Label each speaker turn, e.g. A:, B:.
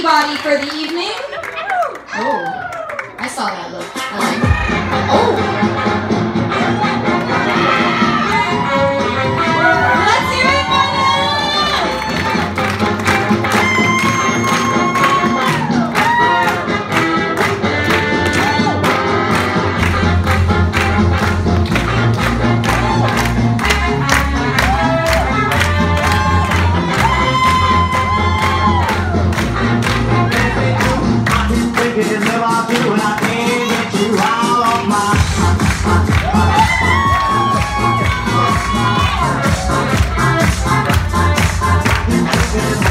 A: Peabody for the evening. Oh, I saw that look. I like. Oh. Yeah.